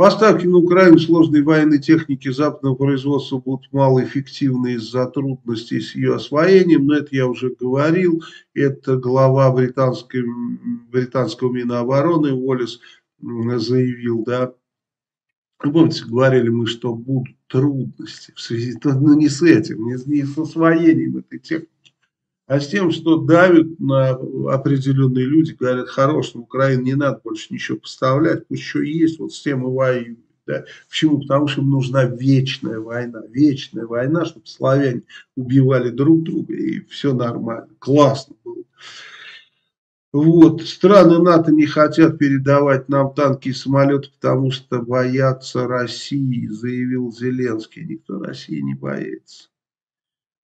Поставки на Украину сложной военной техники западного производства будут малоэффективны из-за трудностей с ее освоением, но это я уже говорил. Это глава британской, британского Минобороны Уоллес заявил, да. Помните, говорили мы, что будут трудности в связи, ну не с этим, не с освоением этой техники а с тем, что давят на определенные люди, говорят, хорош, на Украину не надо больше ничего поставлять, пусть еще есть, вот с тем и воюют. Да. Почему? Потому что им нужна вечная война, вечная война, чтобы славяне убивали друг друга, и все нормально, классно было. Вот. Страны НАТО не хотят передавать нам танки и самолеты, потому что боятся России, заявил Зеленский. Никто России не боится.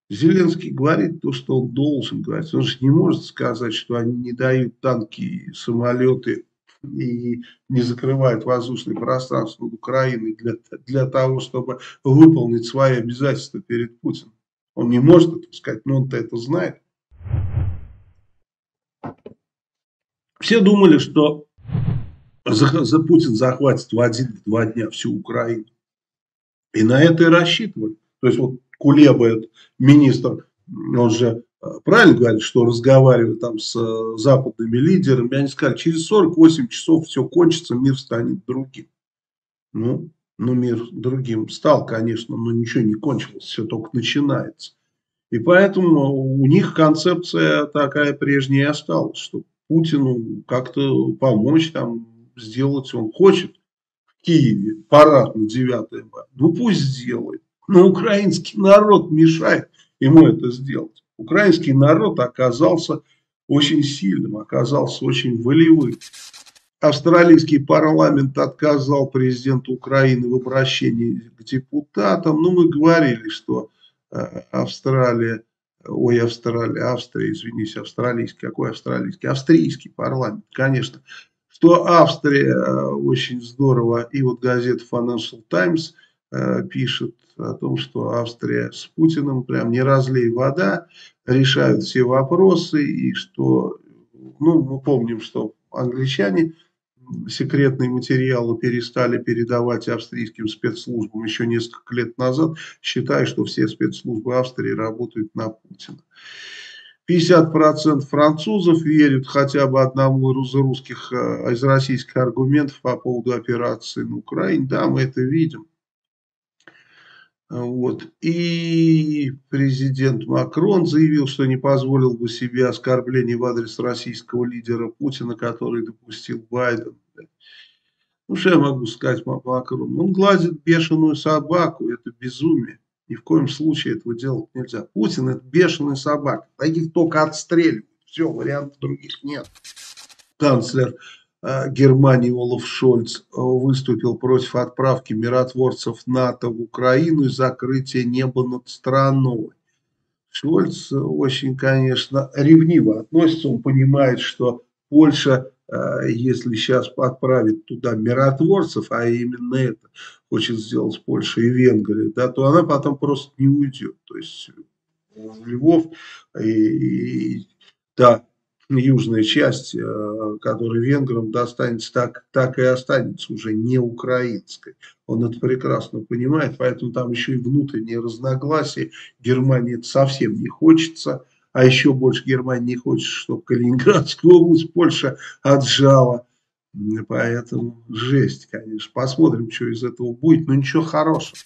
Зеленский говорит то, что он должен говорить. Он же не может сказать, что они не дают танки самолеты и не закрывают воздушное пространство над Украиной для, для того, чтобы выполнить свои обязательства перед Путиным. Он не может это сказать, но он-то это знает. Все думали, что за, за Путин захватит в один-два дня всю Украину. И на это и рассчитывали. То есть вот Кулеба, это министр, он же э, правильно говорит, что разговаривает там с э, западными лидерами, они сказали, через 48 часов все кончится, мир станет другим. Ну, ну, мир другим стал, конечно, но ничего не кончилось, все только начинается. И поэтому у них концепция такая прежняя осталась, что Путину как-то помочь там сделать он хочет в Киеве парад на 9 мая. Ну пусть сделает. Но украинский народ мешает ему это сделать. Украинский народ оказался очень сильным, оказался очень волевым. Австралийский парламент отказал президенту Украины в обращении к депутатам. Ну, мы говорили, что э, Австралия, ой, Австралия, Австрия, извините, австралийский, какой австралийский? Австрийский парламент, конечно. Что Австрия э, очень здорово, и вот газета Financial Times пишет, о том, что Австрия с Путиным прям не разлей вода, решают все вопросы, и что, ну, мы помним, что англичане секретные материалы перестали передавать австрийским спецслужбам еще несколько лет назад, считая, что все спецслужбы Австрии работают на Путина. 50% французов верят хотя бы одному из русских, э, из российских аргументов по поводу операции на Украине. Да, мы это видим. Вот. И президент Макрон заявил, что не позволил бы себе оскорблений в адрес российского лидера Путина, который допустил Байден. Ну, что я могу сказать Макрону? Он гладит бешеную собаку, это безумие. Ни в коем случае этого делать нельзя. Путин это бешеная собака. Таких только отстреливают. Все, вариантов других нет. Канцлер Германии Олаф Шольц э, выступил против отправки миротворцев НАТО в Украину и закрытия неба над страной. Шольц очень, конечно, ревниво относится, он понимает, что Польша, э, если сейчас отправит туда миротворцев, а именно это хочет сделать Польша и Венгрия, да, то она потом просто не уйдет. То есть Львов и, и да, южная часть, э, которая венграм достанется, так, так и останется уже не украинской. Он это прекрасно понимает, поэтому там еще и внутренние разногласия. Германии это совсем не хочется, а еще больше Германии не хочет, чтобы Калининградскую область Польша отжала. Поэтому жесть, конечно. Посмотрим, что из этого будет, но ничего хорошего.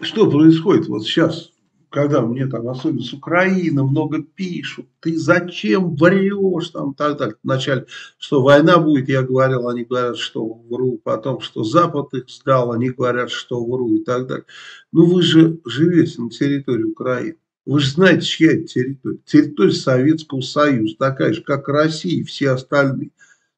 Что происходит вот сейчас? Когда мне там, особенно с Украины, много пишут, ты зачем врешь, там, так далее. Вначале, что война будет, я говорил, они говорят, что вру, потом, что Запад их сдал, они говорят, что вру и так далее. Ну, вы же живете на территории Украины. Вы же знаете, чья это территория. Территория Советского Союза, такая же, как Россия и все остальные.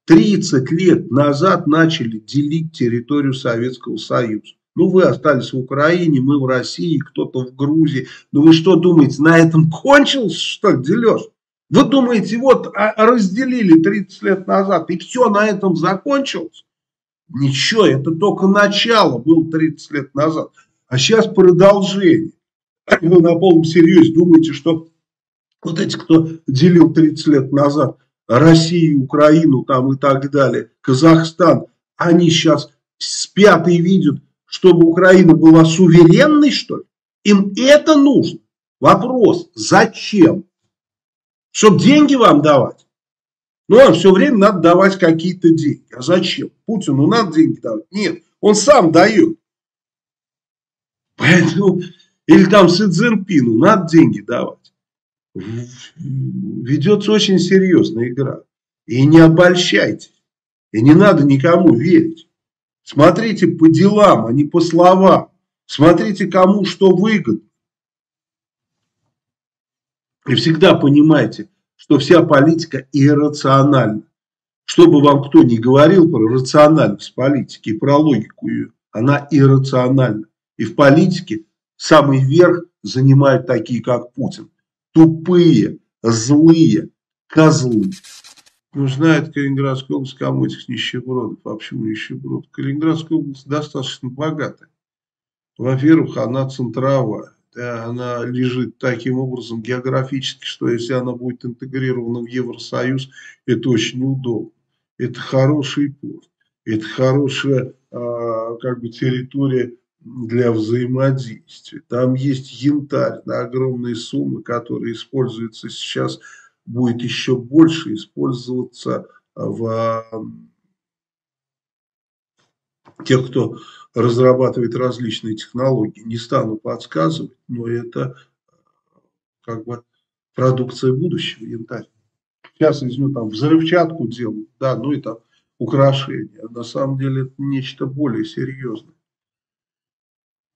30 лет назад начали делить территорию Советского Союза. Ну, вы остались в Украине, мы в России, кто-то в Грузии. Ну, вы что думаете, на этом кончился, что ли, дележ? Вы думаете, вот а, разделили 30 лет назад, и все на этом закончилось? Ничего, это только начало было 30 лет назад. А сейчас продолжение. Вы на полном серьезе думаете, что вот эти, кто делил 30 лет назад Россию, Украину там и так далее, Казахстан, они сейчас спят и видят, чтобы Украина была суверенной, что ли? Им это нужно. Вопрос, зачем? Чтобы деньги вам давать? Ну, вам все время надо давать какие-то деньги. А зачем? Путину надо деньги давать? Нет, он сам дает. Поэтому, или там Си Цзиньпину надо деньги давать. Ведется очень серьезная игра. И не обольщайтесь. И не надо никому верить. Смотрите по делам, а не по словам. Смотрите, кому что выгодно. И всегда понимайте, что вся политика иррациональна. Что бы вам кто ни говорил про рациональность политики про логику ее, она иррациональна. И в политике самый верх занимают такие, как Путин. Тупые, злые, козлы. Ну, знает Калининградская область, кому этих нищебродов. А почему нищеброд? Калининградская область достаточно богатая. Во-первых, она центровая. Она лежит таким образом географически, что если она будет интегрирована в Евросоюз, это очень удобно. Это хороший порт, это хорошая а, как бы территория для взаимодействия. Там есть янтарь на огромные суммы, которые используются сейчас, будет еще больше использоваться в тех, кто разрабатывает различные технологии. Не стану подсказывать, но это как бы продукция будущего янтарь. Сейчас из него там взрывчатку делают, да, ну и там украшения. На самом деле это нечто более серьезное.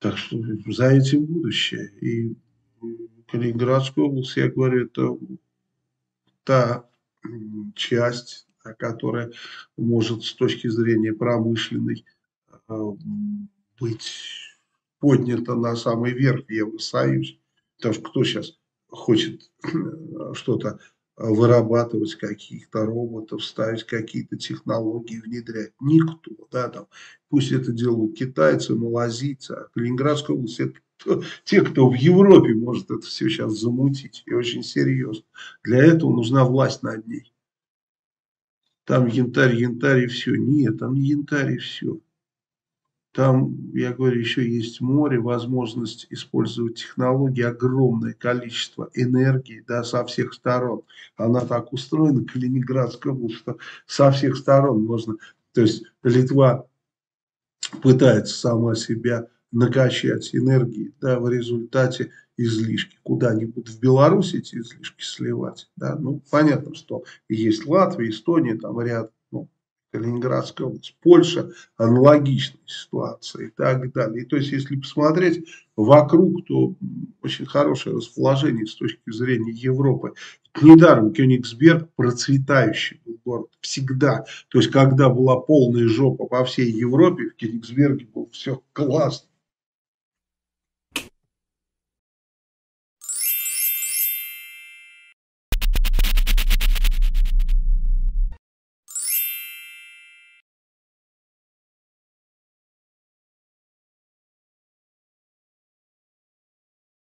Так что за этим будущее. И Калининградская область, я говорю, это та часть, которая может с точки зрения промышленной а, быть поднята на самый верх в Евросоюзе. Потому что кто сейчас хочет что-то вырабатывать каких-то роботов, ставить какие-то технологии, внедрять. Никто. Да, там, пусть это делают китайцы, малазийцы, а Калининградская область это те, кто в Европе может это все сейчас замутить. И очень серьезно. Для этого нужна власть над ней. Там янтарь, янтарь и все. Нет, там не янтарь и все. Там, я говорю, еще есть море, возможность использовать технологии, огромное количество энергии да, со всех сторон. Она так устроена, Калининградская область, что со всех сторон можно... То есть Литва пытается сама себя накачать энергией, да, в результате излишки куда-нибудь в Беларусь эти излишки сливать, да, ну, понятно, что есть Латвия, Эстония, там ряд Калининградская область, Польша, аналогичная ситуация и так далее. И то есть, если посмотреть вокруг, то очень хорошее расположение с точки зрения Европы. Недаром Кёнигсберг процветающий был город всегда. То есть, когда была полная жопа по всей Европе, в Кёнигсберге было все классно.